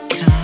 I come.